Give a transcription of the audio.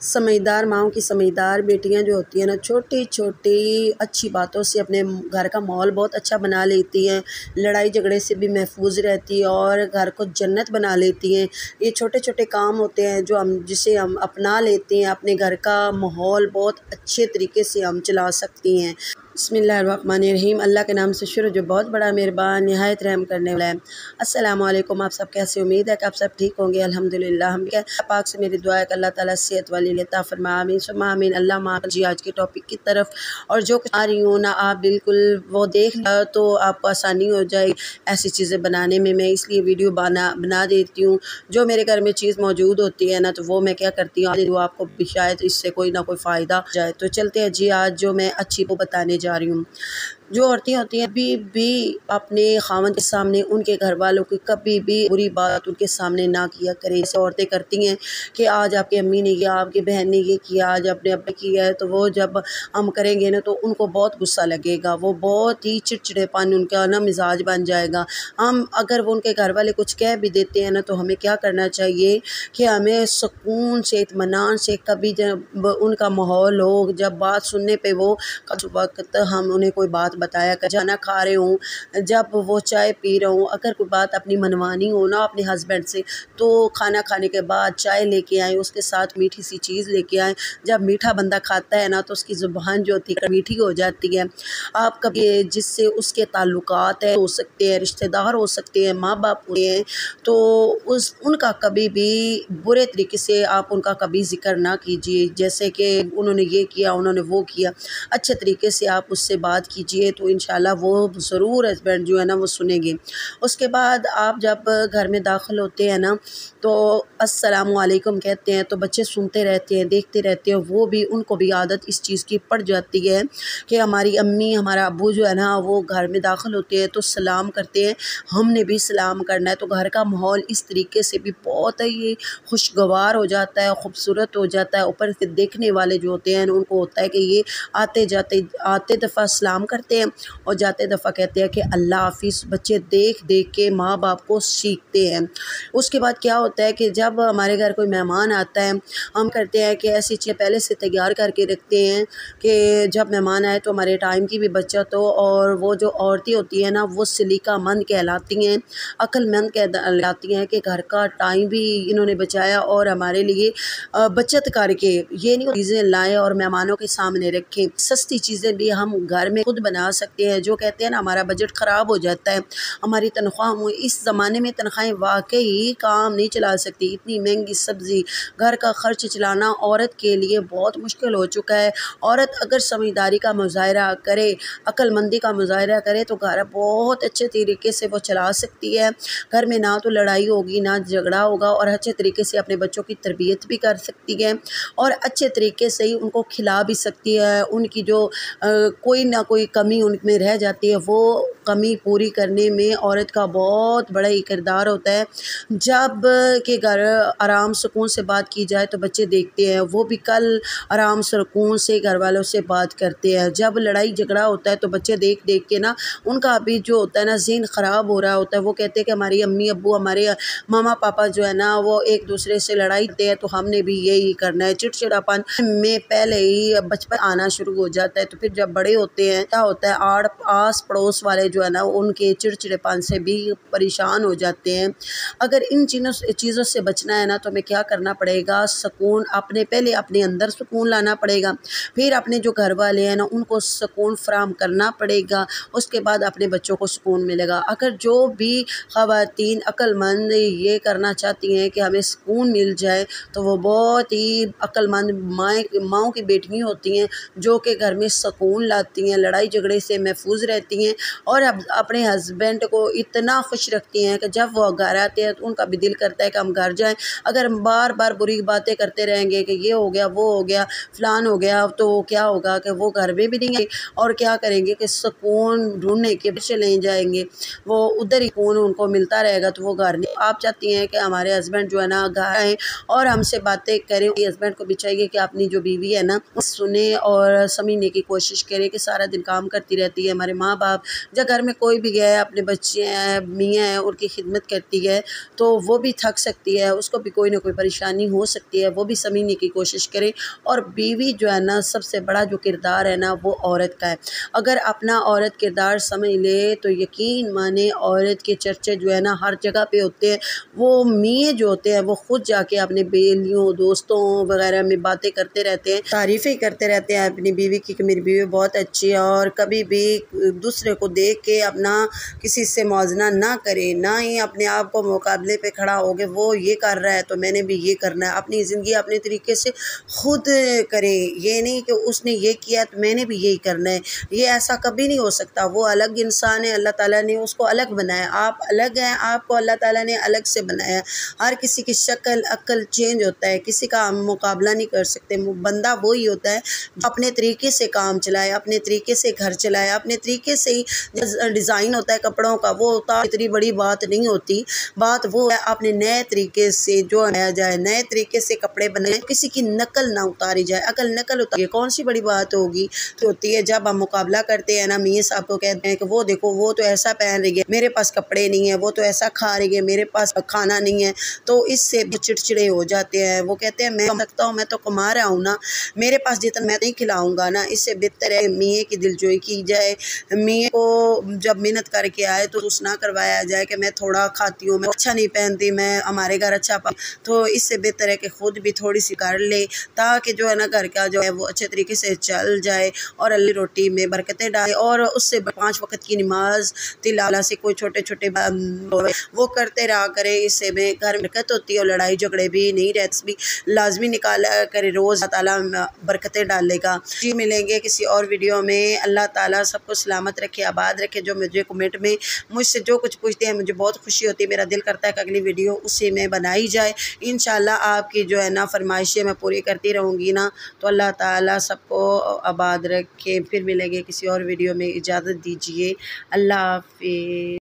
سمجھدار، ماؤں کی سمجھدار بیٹیاں جو ہوتی ہیں نا، چھوٹی چھوٹی اچھی باتوں سے اپنے گھر کا ماحول بہت اچھا بنا لیتی ہیں۔ لڑائی جھگڑے سے بھی محفوظ رہتی ہے اور گھر کو جنت بنا لیتی ہیں۔ یہ چھوٹے چھوٹے کام ہوتے ہیں جو ہم، جسے ہم اپنا لیتے ہیں، اپنے گھر کا ماحول بہت اچھے طریقے سے ہم چلا سکتی ہیں۔ بسم اللہ الرحمن الرحیم۔ اللہ کے نام سے شروع، جو بہت بڑا مہربان، نہایت رحم کرنے والا ہے۔ السلام علیکم، آپ سب کیسے امید ہے کہ آپ سب ٹھیک ہوں گے۔ الحمدللہ، ہم کیا پاک سے میری دعا ہے کہ اللہ تعالیٰ صحت والی لیتا فرما آمین۔ سما آمین۔ اللہ ماں جی آج کے ٹاپک کی طرف۔ اور جو کچھ آ رہی ہوں نا، آپ بالکل وہ دیکھ لیں، تو آپ کو آسانی ہو جائے ایسی چیزیں بنانے میں۔ میں اس لیے ویڈیو بنا بنا دیتی ہوں۔ جو میرے گھر میں چیز موجود ہوتی ہے نا، تو وہ میں کیا کرتی ہوں؟ آپ کو بھی شاید اس سے کوئی نہ کوئی فائدہ جائے۔ تو چلتے ہیں جی آج جو میں اچھی وہ بتانے جا رہی ہوں۔ جو عورتیں ہوتی ہیں، ابھی بھی اپنے خاون کے سامنے، ان کے گھر والوں کی کبھی بھی بری بات ان کے سامنے نہ کیا کرے جیسے عورتیں کرتی ہیں کہ آج آپ کی امی نے کیا، آپ کی بہن نے یہ کیا، آج اپنے ابے کیا ہے، تو وہ جب ہم کریں گے نا تو ان کو بہت غصہ لگے گا۔ وہ بہت ہی چڑچڑے پان ان کا نا مزاج بن جائے گا۔ ہم اگر وہ ان کے گھر والے کچھ کہہ بھی دیتے ہیں نا تو ہمیں کیا کرنا چاہیے کہ ہمیں سکون سے، اطمینان سے کبھی جب ان کا ماحول ہو، جب بات سننے پہ وہ وقت ہم انہیں کوئی بات بتایا کہ کھا رہے ہوں، جب وہ چائے پی رہے ہوں، اگر کوئی بات اپنی منوانی ہو نا اپنے ہسبینڈ سے، تو کھانا کھانے کے بعد چائے لے کے آئیں، اس کے ساتھ میٹھی سی چیز لے کے آئیں۔ جب میٹھا بندہ کھاتا ہے نا، تو اس کی زبان جو ہوتی ہے، میٹھی ہو جاتی ہے۔ آپ کبھی جس سے اس کے تعلقات ہے ہو سکتے ہیں، رشتہ دار ہو سکتے ہیں، ماں باپ ہوئے ہیں، تو اس، ان کا کبھی بھی برے طریقے سے آپ ان کا کبھی ذکر نہ کیجیے۔ جیسے کہ انہوں نے یہ کیا، انہوں نے وہ کیا۔ اچھے طریقے سے آپ اس سے بات کیجیے۔ تو انشاءاللہ وہ ضرور ہسبینڈ جو ہے نا وہ سنیں گے۔ اس کے بعد آپ جب گھر میں داخل ہوتے ہیں نا، تو السلام علیکم کہتے ہیں، تو بچے سنتے رہتے ہیں، دیکھتے رہتے ہیں، وہ بھی، ان کو بھی عادت اس چیز کی پڑ جاتی ہے کہ ہماری امی، ہمارا ابو جو ہے نا، وہ گھر میں داخل ہوتے ہیں، تو سلام کرتے ہیں۔ ہم نے بھی سلام کرنا ہے، تو گھر کا ماحول اس طریقے سے بھی بہت ہی خوشگوار ہو جاتا ہے، خوبصورت ہو جاتا ہے۔ اوپر سے دیکھنے والے جو ہوتے ہیں، ان کو ہوتا ہے کہ یہ آتے جاتے، آتے دفعہ سلام کرتے ہیں۔ اور جاتے دفعہ کہتے ہیں کہ اللہ حافظ، بچے دیکھ دیکھ کے ماں باپ کو سیکھتے ہیں۔ اس کے بعد کیا ہوتا ہے کہ جب ہمارے گھر کوئی مہمان آتا ہے، ہم کرتے ہیں کہ ایسی چیزیں پہلے سے تیار کر کے رکھتے ہیں کہ جب مہمان آئے تو ہمارے ٹائم کی بھی بچت ہو۔ اور وہ جو عورتیں ہوتی ہیں نا، وہ سلیقہ مند کہلاتی ہیں، عقل مند کہلاتی ہیں کہ گھر کا ٹائم بھی انہوں نے بچایا اور ہمارے لیے بچت کر کے یہ نہیں چیزیں لائیں اور مہمانوں کے سامنے رکھیں۔ سستی چیزیں بھی ہم گھر میں خود بنا سکتے ہیں۔ جو کہتے ہیں نا، ہمارا بجٹ خراب ہو جاتا ہے۔ ہماری تنخواہ اس زمانے میں تنخواہیں واقعی کام نہیں چلا سکتی۔ اتنی مہنگی سبزی، گھر کا خرچ چلانا عورت کے لیے بہت مشکل ہو چکا ہے۔ عورت اگر سمجھداری کا مظاہرہ کرے عقل مندی کا مظاہرہ کرے، تو گھر بہت اچھے طریقے سے وہ چلا سکتی ہے۔ گھر میں نہ تو لڑائی ہوگی، نہ جھگڑا ہوگا، اور اچھے طریقے سے اپنے بچوں کی تربیت بھی کر سکتی ہے۔ اور اچھے طریقے سے ہی ان کو کھلا بھی سکتی ہے۔ ان کی جو کوئی نہ کوئی کمی ان میں رہ جاتی ہے وہ کمی پوری کرنے میں عورت کا بہت بڑا ہی کردار ہوتا ہے۔ جبکہ گھر آرام سکون سے بات کی جائے تو بچے دیکھتے ہیں، وہ بھی کل آرام سکون سے گھر والوں سے بات کرتے ہیں۔ جب لڑائی جھگڑا ہوتا ہے تو بچے دیکھ دیکھ کے نا، ان کا ابھی جو ہوتا ہے نا، ذہن خراب ہو رہا ہوتا ہے۔ وہ کہتے ہیں کہ ہماری امی ابو، ہمارے ماما پاپا جو ہے نا، وہ ایک دوسرے سے لڑائی دے ہیں تو ہم نے بھی یہی کرنا ہے۔ چڑچڑاپن میں پہلے ہی بچپن آنا شروع ہو جاتا ہے۔ تو پھر جب بڑے ہوتے ہیں، کیا ہوتا ہے، آڑ آس پڑوس والے جو ہے نا ان کے چڑچڑے پن سے بھی پریشان ہو جاتے ہیں۔ اگر ان چیزوں چیزوں سے بچنا ہے نا، تو ہمیں کیا کرنا پڑے گا؟ سکون اپنے، پہلے اپنے اندر سکون لانا پڑے گا۔ پھر اپنے جو گھر والے ہیں نا، ان کو سکون فراہم کرنا پڑے گا۔ اس کے بعد اپنے بچوں کو سکون ملے گا۔ اگر جو بھی خواتین عقل مند یہ کرنا چاہتی ہیں کہ ہمیں سکون مل جائے، تو وہ بہت ہی عقل مند مائیں، ماؤں کی بیٹیاں ہوتی ہیں جو کہ گھر میں سکون لاتی ہیں، لڑائی جھگڑے سے محفوظ رہتی ہیں۔ اور اب اپنے ہسبینڈ کو اتنا خوش رکھتی ہیں کہ جب وہ گھر آتے ہیں تو ان کا بھی دل کرتا ہے کہ ہم گھر جائیں۔ اگر ہم بار بار بری باتیں کرتے رہیں گے کہ یہ ہو گیا، وہ ہو گیا، فلان ہو گیا، تو کیا ہوگا کہ وہ گھر میں بھی نہیں گے اور کیا کریں گے کہ سکون ڈھونڈنے کے پیچھے لے جائیں گے۔ وہ ادھر ہی کون ان کو ملتا رہے گا تو وہ گھر نہیں۔ آپ چاہتی ہیں کہ ہمارے ہسبینڈ جو ہے نا گھر آئیں اور ہم سے باتیں کریں۔ ہسبینڈ کو بھی چاہیے کہ اپنی جو بیوی ہے نا، سنیں اور سمجھنے کی کوشش کرے کہ سارا دن کام کرتی رہتی ہے۔ ہمارے ماں باپ یا گھر میں کوئی بھی ہے، اپنے بچے ہیں، میاں ہیں، ان کی خدمت کرتی ہے، تو وہ بھی تھک سکتی ہے، اس کو بھی کوئی نہ کوئی پریشانی ہو سکتی ہے، وہ بھی سمجھنے کی کوشش کرے اور بیوی جو ہے نا، سب سے بڑا جو کردار ہے نا، وہ عورت کا ہے۔ اگر اپنا عورت کردار سمجھ لے، تو یقین مانے عورت کے چرچے جو ہے نا، ہر جگہ پہ ہوتے ہیں۔ وہ میے جو ہوتے ہیں، وہ خود جا کے اپنے بیلیوں، دوستوں وغیرہ میں باتیں کرتے رہتے ہیں، تعریفیں کرتے رہتے ہیں اپنی بیوی کی کہ میری بیوی بہت اچھی ہے، اور کبھی بھی دوسرے کو دیکھ کے اپنا کسی سے موازنہ نہ کرے، نہ ہی اپنے آپ کو مقابلے پہ کھڑا ہوگے وہ یہ کر رہا ہے تو میں نے بھی یہ کرنا ہے، اپنی زندگی اپنے طریقے سے خود کرے۔ یہ نہیں کہ اس نے یہ کیا تو میں نے بھی یہی کرنا ہے۔ یہ ایسا کبھی نہیں ہو سکتا۔ وہ الگ انسان ہے، اللہ تعالیٰ نے اس کو الگ بنایا۔ آپ الگ ہیں، آپ کو اللہ تعالیٰ نے الگ سے بنایا۔ ہر کسی کی شکل، عقل چینج ہوتا ہے۔ کسی کا ہم مقابلہ نہیں کر سکتے۔ بندہ وہی ہوتا ہے اپنے طریقے سے کام چلائے، اپنے طریقے سے گھر چلائے، اپنے طریقے سے ہی ڈیزائن ہوتا ہے کپڑوں کا، وہ ہوتا اتنی بڑی بات نہیں ہوتی۔ بات وہ ہے اپنے نئے طریقے سے جو بنایا جائے، نئے طریقے سے کپڑے بنائے کسی کی نقل نہ اتاری جائے۔ اگر نقل اتاری کون سی بڑی بات ہوگی؟ تو ہوتی ہے، جب ہم مقابلہ کرتے ہیں نا، میاں صاحب کو کہتے ہیں کہ وہ دیکھو، وہ تو ایسا پہن رہی ہے، میرے پاس کپڑے نہیں ہیں، وہ تو ایسا کھا رہی ہے، میرے پاس کھانا نہیں ہے۔ تو اس سے چڑچڑے ہو جاتے ہیں۔ وہ کہتے ہیں، میں سکتا ہوں، میں تو کما رہا ہوں نا، میرے پاس جتنا، میں نہیں کھلاؤں گا نا۔ اس سے بہتر ہے میاں کی دلجوئی کی جائے۔ میاں کو جب محنت کر کے آئے تو اس نہ کروایا جائے کہ میں تھوڑا کھاتی ہوں، میں اچھا نہیں پہنتی، میں ہمارے گھر اچھا پا، تو اس سے بہتر ہے کہ خود بھی تھوڑی سی کر لے تاکہ جو ہے نا گھر کا جو ہے وہ اچھے طریقے سے چل جائے اور اللہ روٹی میں برکتیں ڈالے اور اس سے پانچ وقت کی نماز تلالا سے کوئی چھوٹے چھوٹے وہ کرتے رہا کرے، اس سے میں گھر برکت ہوتی ہے اور لڑائی جھگڑے بھی نہیں رہتے بھی لازمی نکالا کرے، روز اللہ تعالیٰ برکتیں ڈالے گا۔ جی ملیں گے کسی اور ویڈیو میں، اللہ تعالیٰ سب کو سلامت رکھے، آباد رکھے۔ جو مجھے کمنٹ میں مجھ سے جو کچھ پوچھتے ہیں، مجھے بہت خوشی ہوتی ہے، میرا دل کرتا ہے کہ اگلی ویڈیو اسی میں بنائی جائے۔ انشاءاللہ آپ کی جو ہے نا فرمائشیں میں پوری کرتی رہوں گی نا۔ تو اللہ تعالیٰ سب کو آباد رکھے۔ پھر ملیں گے کسی اور ویڈیو میں۔ اجازت دیجیے اللہ حافظ۔